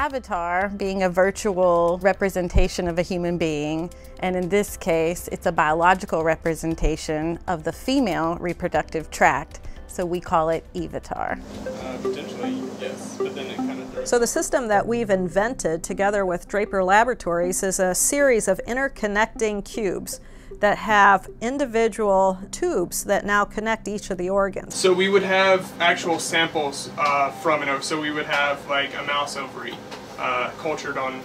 avatar being a virtual representation of a human being, and in this case, it's a biological representation of the female reproductive tract, so we call it EVATAR. Uh, potentially, yes, but then it kind of So the system that we've invented together with Draper Laboratories is a series of interconnecting cubes that have individual tubes that now connect each of the organs. So we would have actual samples uh, from an ovary. So we would have like a mouse ovary uh, cultured on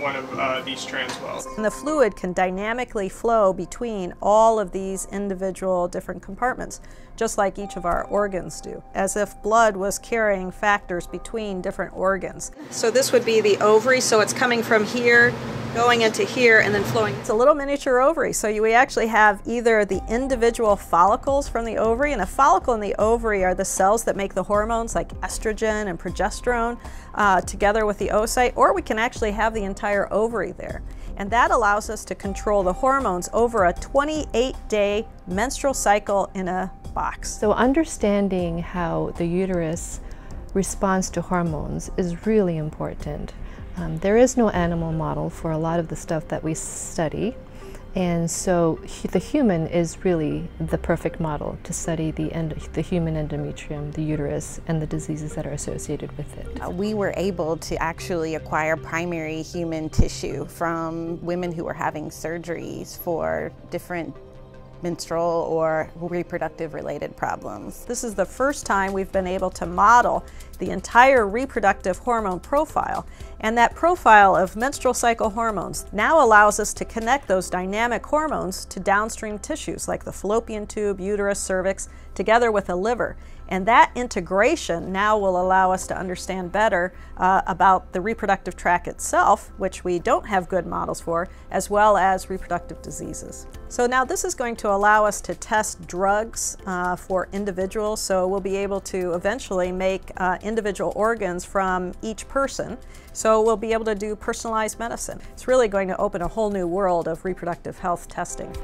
one of uh, these transwells. And the fluid can dynamically flow between all of these individual different compartments, just like each of our organs do, as if blood was carrying factors between different organs. So this would be the ovary, so it's coming from here, going into here, and then flowing. It's a little miniature ovary, so you, we actually have either the individual follicles from the ovary, and a follicle in the ovary are the cells that make the hormones like estrogen and progesterone uh, together with the oocyte, or we can actually have the entire ovary there. And that allows us to control the hormones over a 28 day menstrual cycle in a box. So understanding how the uterus responds to hormones is really important. Um, there is no animal model for a lot of the stuff that we study. And so the human is really the perfect model to study the, the human endometrium, the uterus, and the diseases that are associated with it. Uh, we were able to actually acquire primary human tissue from women who were having surgeries for different menstrual or reproductive related problems. This is the first time we've been able to model the entire reproductive hormone profile. And that profile of menstrual cycle hormones now allows us to connect those dynamic hormones to downstream tissues like the fallopian tube, uterus, cervix, together with the liver. And that integration now will allow us to understand better uh, about the reproductive tract itself, which we don't have good models for, as well as reproductive diseases. So now this is going allow us to test drugs uh, for individuals. So we'll be able to eventually make uh, individual organs from each person. So we'll be able to do personalized medicine. It's really going to open a whole new world of reproductive health testing.